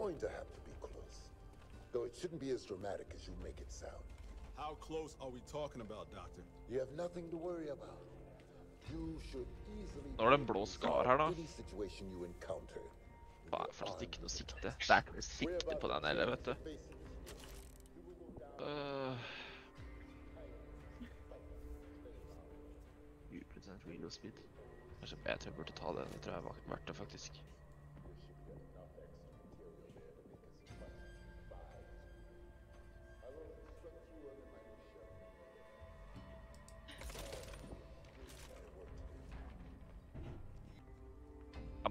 going to have to be close. Though it shouldn't be as dramatic as you make it sound. How close are we talking about, Doctor? You have nothing to worry about. You should easily Nå er det en blå skar her, da. any situation you encounter. Faen, får ikke noe sikte. Det er ikke noe sikte på den heller, vet du. Uh... Kanskje jeg tror jeg burde ta den. Jeg tror jeg har vært det, faktisk.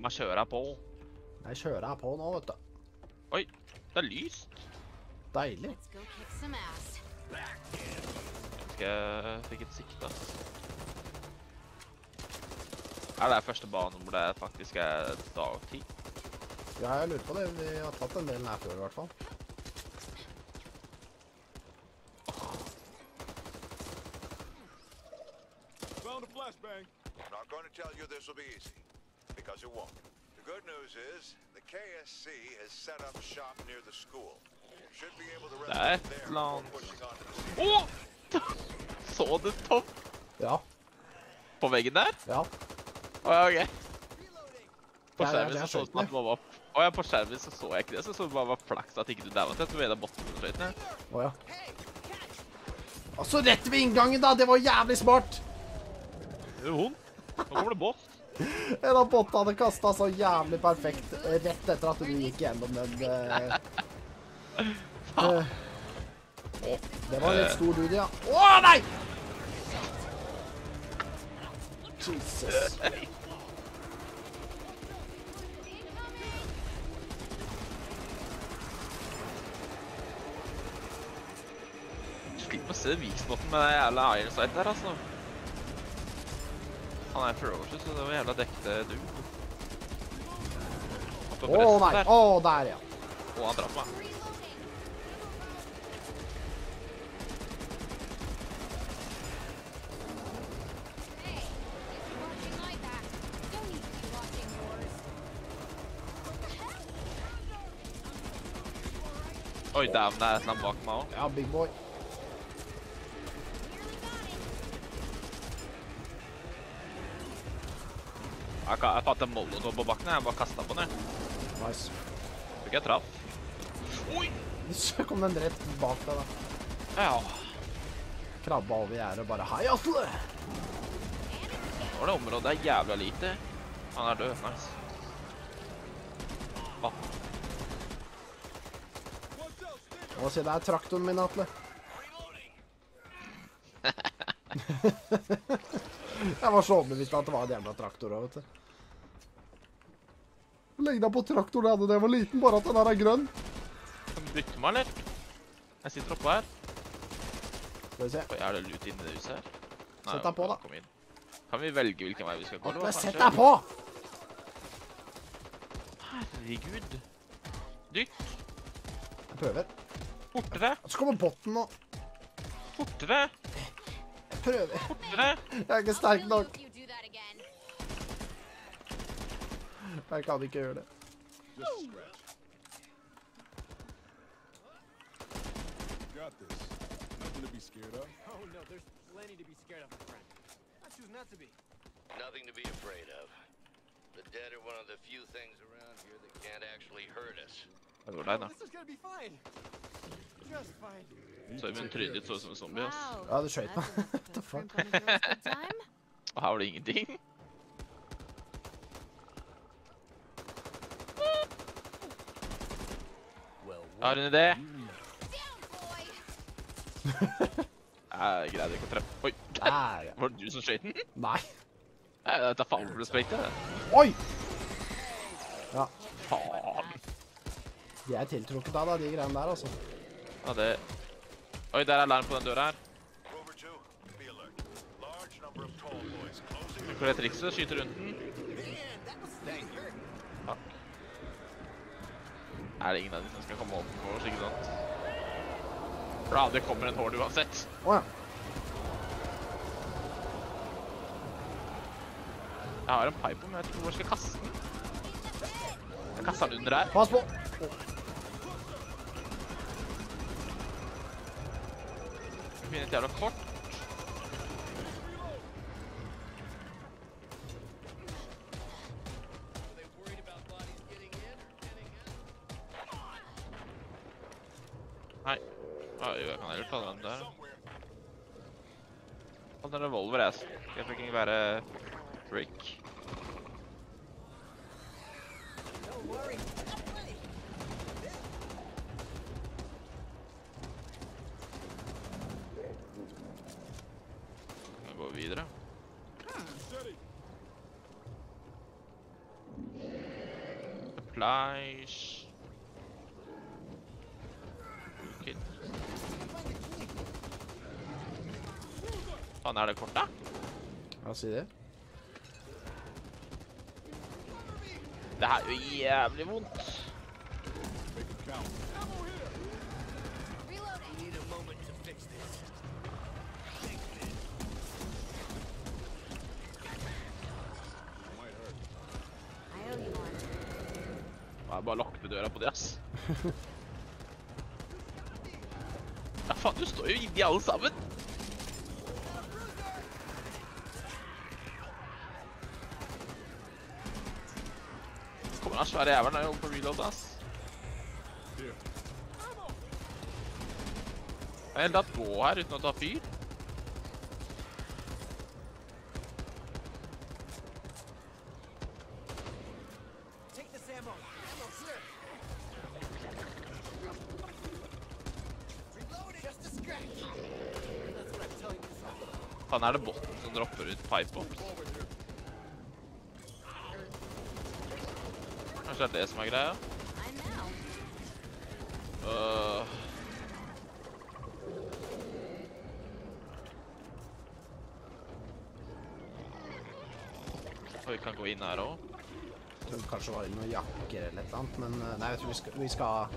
Ja, kjøre på. Jeg kjører på nå, vet du. Oi, det er lyst. Deilig. Jeg fikk et sikte, ass. Er det første banen hvor det faktisk er dagtid? Ja, jeg lurer på det. Vi har tatt en del her før, i hvert fall. Found a flashbang. I'm not going to tell you this will be easy, because it won't. The good news is the KSC has set up shop near the school. Should be able to Det er rest there scene. Åh! Så du Tom? Ja. På veggen der? Ja. Å ja, ok. På skjermen så er så det ut som at man var... Å ja, på skjermen så så jeg ikke det, så så det bare var flaks at ikke du dauet etter ved den bottenskøytene. Å ja. Altså, rett ved inngangen, da! Det var jævlig smart! Det gjør vondt. Nå kommer det båt. En av botta hadde kasta så jævlig perfekt rett etter at du gikk gjennom den eh, eh. Det var en litt stor dude, ja. Å, nei! Jesus. Slipper å se viksmåten med den jævla Iron Sight der, altså. Der, ja. Og han traff meg. Hey, if you're watching my back, don't need to be watching yours. What the hell? Oi, dæven, det er et eller annet bak meg òg. Ja, big boy. Jeg jeg fant en molotov på bakken, jeg bare kastet på den. Nice. Tror ikke jeg traff. Oi! Så kom den rett bak deg, da. Ja. Krabba over gjerdet og bare Hei, Atle! Nå er det området er jævla lite. Han er død. Nice. Hva? Å, se, det er traktoren min, Atle. Jeg var så overbevist at det var en jævla traktor òg, vet du. Legg deg på traktoren jeg hadde da jeg var liten, bare at den her er grønn. kan du bytte meg, eller? Jeg sitter oppå her. Skal vi se. Oi, er det lut inni det huset her? Sett deg på, da. Kom inn. Kan vi velge hvilken vei vi skal gå? Atle, sett deg på! Herregud. Dytt. Jeg prøver. Fortere. Så kommer botten nå. Fortere. Jeg prøver. Fortere. Jeg er ikke sterk Really nok. hope you do that again. Jeg kan ikke gjøre det. Just a scratch. Got this. Nothing to be scared of. Oh no, there's plenty to be scared of, my friend. I choose not to be. Nothing to be afraid of. The dead are one of the few things around here that can't actually hurt us. Det går deg, da. This is gonna be fine. Just fine. Så Øyvind trynet ditt så ut som en zombie, ass. Ja, du skjøt meg. What the fuck? Og her var det ingenting. Jeg har en idé. Jeg greide ikke å treffe. Oi, Der, var det du som skjøt den? Nei. Nei, dette er faen for det. Oi! Ja, Faen. de er tiltrukket av da, de greiene der, altså. Ja, det... Oi, der er alarm på den døra her. Rover 2, be alert. Large number of tall boys closing in. For det trikset, skyter rundt den. Takk. Er det ingen av de som skal komme opp på oss, ikke sant? Bra, det kommer en horde uansett. Åja. ja. Jeg har en pipe, men jeg vet ikke hvor jeg skal kaste den. Jeg kastet den under her. Pass på! Finne et jævla kort. Nei. Oi, jeg kan heller ta den der. Ta en revolver, jeg. Skal jeg fucking være Rick. Kan gå videre. Supplies. Kid. Faen, er det kortet? Hva sier du? Det her er jo jævlig vondt. Jeg bare lukke døra på det, ass. Ja, faen, du står jo inni alle sammen. Den svære jævelen er jo på reload, ass. Jeg har latt gå her uten å ta fyr. Faen, er det botten som dropper ut pipebox? Kanskje det er det som er greia? I'm. Øh. Og vi kan gå inn her òg. Jeg tror kanskje det var noen jakker eller et eller annet, men eh, Nei, jeg tror vi skal, vi skal,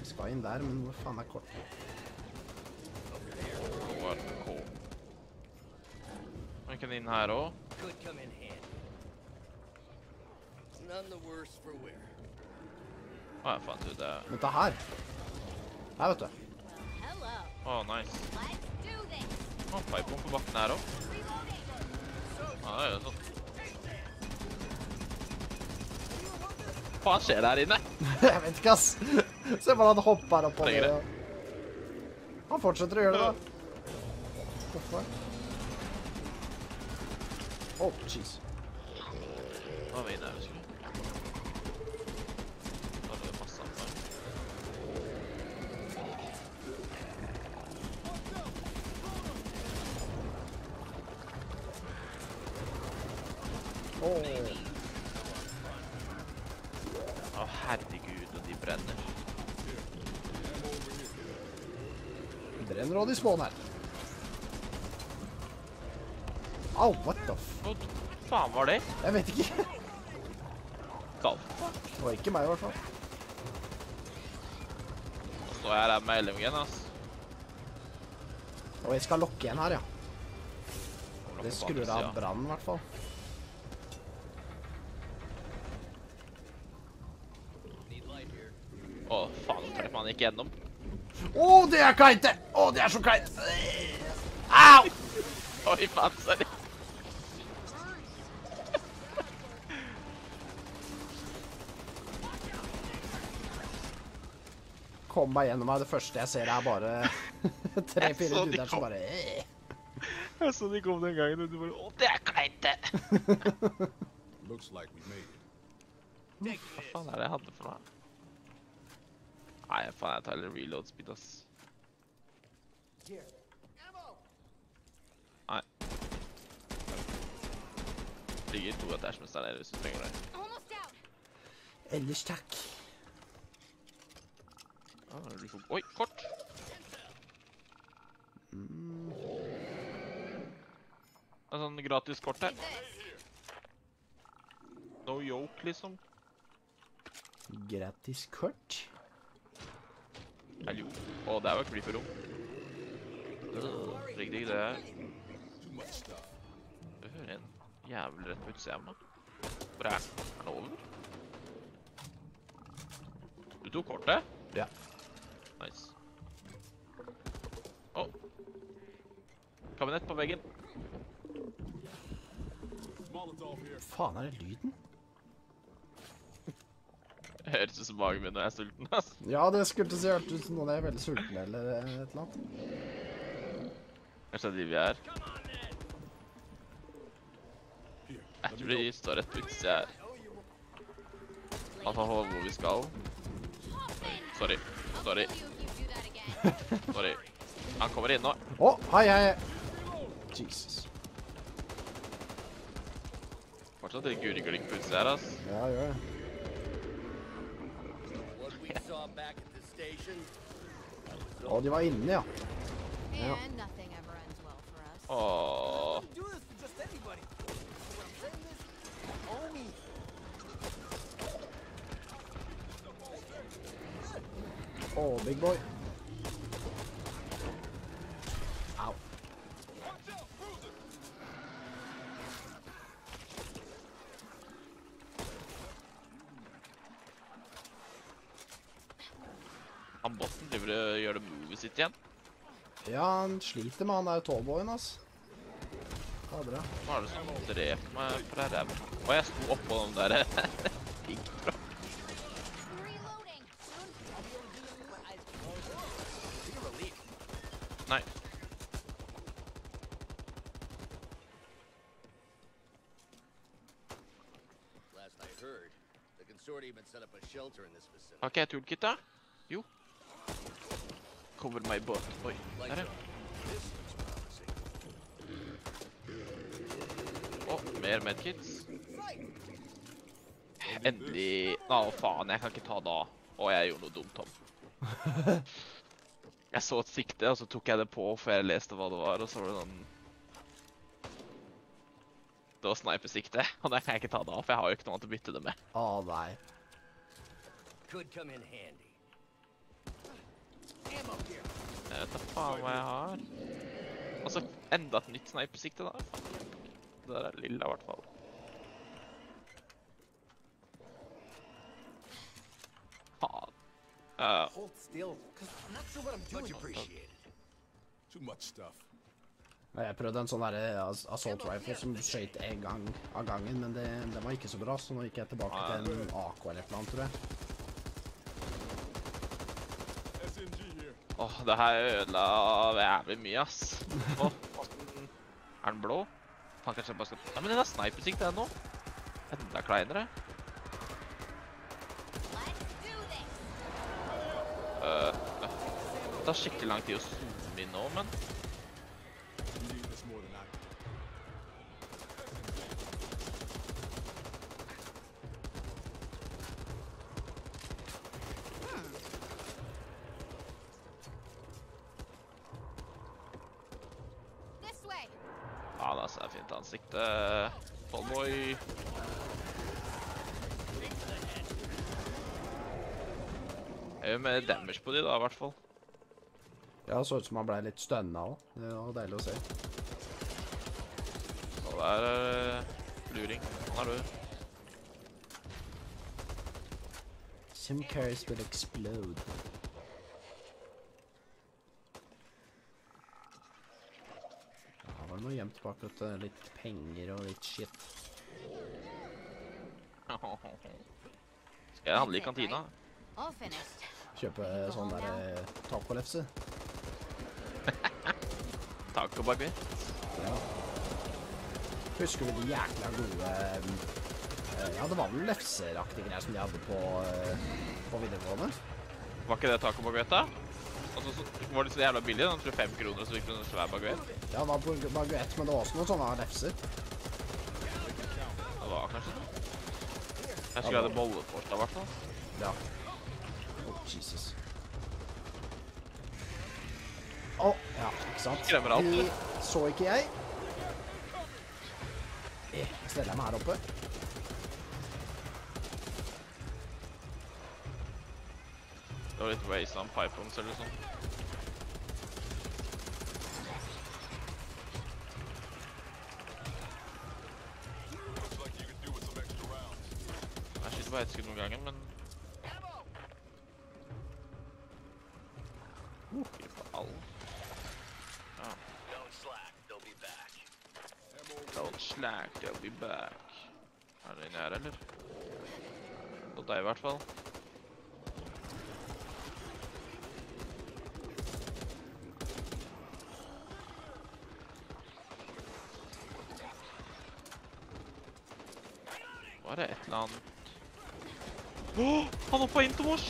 vi skal inn der, men hvor faen er kortet? Vi kan inn her òg. Could come in handy. None the worse for wear. Å, jeg fant ut det. Dette her. Her, vet du. Å, nice. Let's do. Å, pipebomb på bakken her òg. Reloading. Ja, det er jo sånn. Faen skjer det her inne? Jeg vet ikke, ass. Se bare han hopper opp på det. Trenger Han fortsetter å gjøre det, da. Hvorfor? Oh, jeez. Hva var vi inne her, husker du? Bare det passet meg. Åh. Å, herregud, og de brenner. Og de spån her. Au, what the f... Hva faen var det? Jeg vet ikke. Galt. Det var ikke meg, i hvert fall. Nå står jeg der med LMG-en, ass. Og jeg skal lokke igjen her, ja. Det skrur av branden, brannen, i hvert fall. Å, faen, nå treffer man ikke gjennom. Å, det er kleint, det! Å, det er så kleint! Au! Oi, faen, sorry. Kom meg gjennom her. Det første jeg ser, er bare tre-fire duder som bare eh. Jeg så de kom den gangen, og du bare, å, det er kleint, det. Looks like we made it. Hva faen er det jeg hadde for noe? Nei, faen, jeg tar heller reload speed, ass. Nei. Det. Ligger to attachments der hvis du trenger det. Ellers takk. Ah, du får... Oi, kort! Det er sånn gratis kort her. No yoke, liksom. Gratis kort. Jo. Å, det er. Øh, Digg, digg, det her. Too. Det hører en jævel rett på utsida meg. Hvor er den? Er den over? Du tok kortet? Ja. Nice. Å. Kabinett på veggen. Hva. Faen, er det lyden? Høres ut som magen min når jeg er sulten. Altså. Ja, det skulle se helt ut som noen er veldig sulten eller et eller annet. Kanskje det er de vi er. Jeg tror de står rett ved jeg er. Han tar holde hvor vi skal. Oi, sorry. Sorry. Sorry. Han kommer inn nå. Å, hei, hei. Jesus. Fortsatt litt gurgling på utsida her, ass. Ja, gjør det. What we saw back at the station. Å, de var inne, ja. ja. us. Åh. big this to just anybody. What I'm saying is, own me. Å, big boy. Au. Han bossen driver og sitt igjen. Ja, han sliter med han der tallboyen, ass. Fader, ja. Hva er det som drev meg fra ræva? Og jeg sto oppå den der piggtråd. Reloading. Nei. Har ikke jeg toolkit, da? Jo. Cover my butt. Oi, der er Å. Å, mer medkits. Endelig Å, faen, jeg kan ikke ta det av. Å, jeg gjorde noe dumt, Tom. Jeg så et sikte, og så tok jeg det på før jeg leste hva det var, og så var det sånn Det var snipersikte, og det kan jeg ikke ta det av, for jeg har jo ikke noe annet å bytte det med. Å, nei. Could come in handy. Ammo. Jeg vet da faen hva jeg har. Og så enda et nytt snipersikte, da. Faen. Det der er lilla, i hvert fall. Faen. Uh, Hold still, not sure what I'm doing. Too much stuff. Jeg prøvde en sånn der eh, assault rifle som skjøyte en gang av gangen, men det, det var ikke så bra, så nå gikk jeg tilbake til en AK eller noe, tror jeg. Åh, det her ødela jævlig mye, ass. Åh, er den blå? Faen, kanskje jeg bare skal... Nei, men den er snipersikt, den nå. Enda kleinere. Øh, det tar skikkelig lang tid å zoome inn nå, men... You need this more than I do. This way. Det er fint ansiktet. Fallboy. Tallboy. Jeg gjør mer damage på de da, i hvert fall. Ja, så ut som han ble litt stønna òg. Det var deilig å se. Og det er uh, luring. Han er død. Some cars will explode. Ja, var det noe gjemt bak at det er litt penger og litt shit. Skal jeg handle i kantina? Kjøpe sånn der eh, tacolefse. Taco baguette? Ja. Husker du de jækla gode eh, Ja, det var vel lefseraktige greier som de hadde på, eh, på videregående? Var ikke det taco baguette? Altså, så var det så jævla billig, den tror fem kroner, så fikk du en svær baguett. Ja, det var på baguett, men det var også noen sånne lefser. Det var kanskje det. Jeg skulle ha det bolletorsdag, i hvert fall. Ja. Oh, Jesus. Å, ja, ikke sant? Skremmer alt, De så ikke jeg. Eh, Jeg steller meg her oppe. Det var litt waste on pipons eller sånn. Looks like you could do with some extra rounds. Jeg skyter bare ett skudd noen ganger, men... Uh, fy faen. Ja. Don't slack. They'll be back. Don't slack, I'll be back. Er det inni her, eller? På deg i hvert fall. Var det et eller annet Åh, han hoppa inn til oss!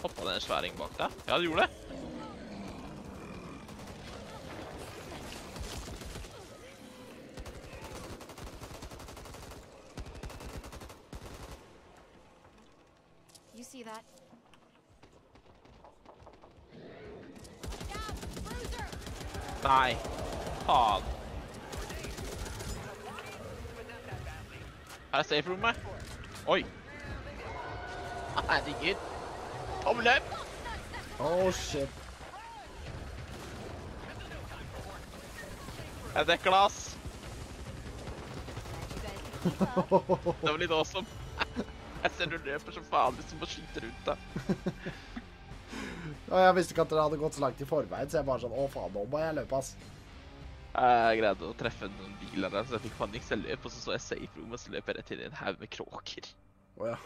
Hoppa det en sværing bak deg? Ja, det gjorde det. Nei. Faen. Her er safe rommet. Oi. Herregud. Tommel opp. Oh, shit. Er det glass? Det var litt awesome. Jeg ser du løper som faen liksom og skyter rundt deg. Og jeg visste ikke at dere hadde gått så langt i forveien, så jeg bare sånn Å, faen, nå må jeg løpe, ass. Jeg greide å treffe noen biler der, så jeg fikk panikk. Så jeg løp, og så så jeg safe room, og så løp jeg rett inn i en haug med kråker. Oh, ja.